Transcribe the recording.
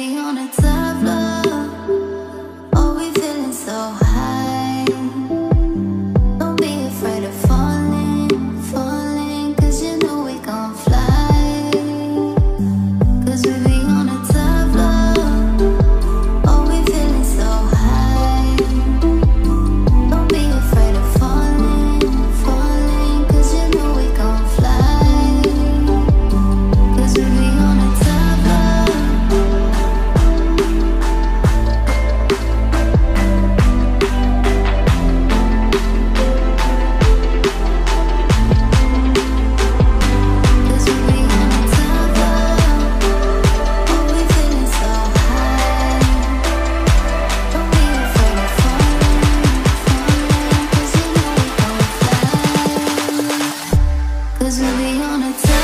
we on a tough love Cause we'll be on a time